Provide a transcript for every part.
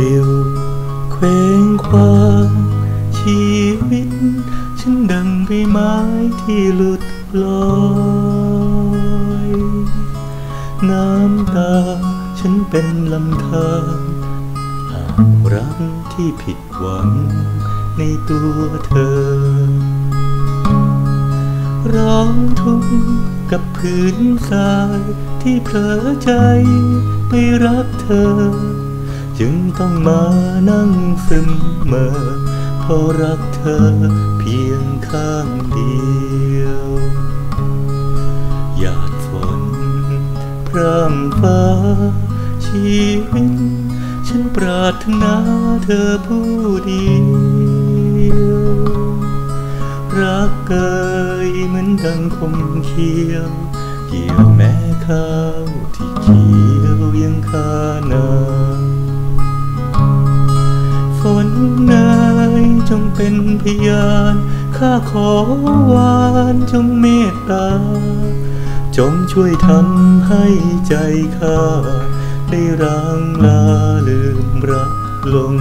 ลิวเคว้งคว้างชีวิต ฉันดังใบไม้ที่หลุดลอยน้ำตาฉันเป็นลำธารหากรักที่ผิดหวังในตัวเธอ ร้องทุกข์กับพื้นทรายที่เผลอใจไปรักเธอ จึงต้องมานั่งซึมเมื่อเพราะรักเธอเพียงข้างเดียวหยาดฝนพร่ำฟ้าชีวิตฉันปรารถนาเธอผู้เดียวรักเกยเหมือนดังคมเขียว เกี่ยวแม่ข้าวที่เขียว ฝนนายจงเป็นพยานข้าขอวานจงเมตตา จงช่วยทำให้ใจข้า ได้ร้างลาลืมรักลง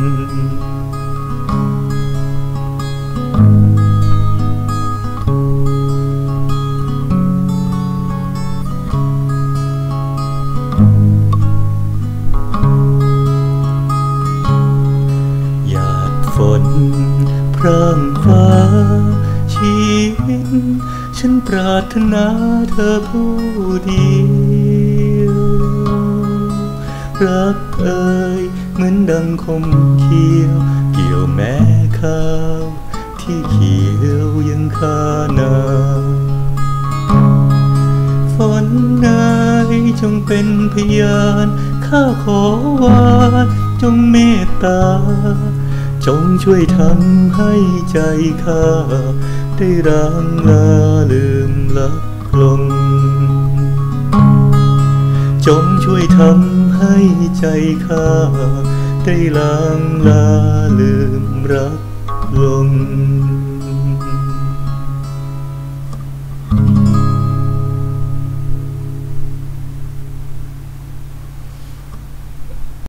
ร่ำฟ้าชีวิตฉันปรารถนาเธอผู้เดียว รักเอ่ยเหมือนดังคมเขียว เกี่ยวแม่ข้าวที่เขียวยังคานาฝนนายจงเป็นพยาน ข้าขอวานจงเมตตา จงช่วยทำให้ใจข้า ได้ร้างลาลืมลักลง จงช่วยทำให้ใจข้า ได้ล้างลาลืมรักลง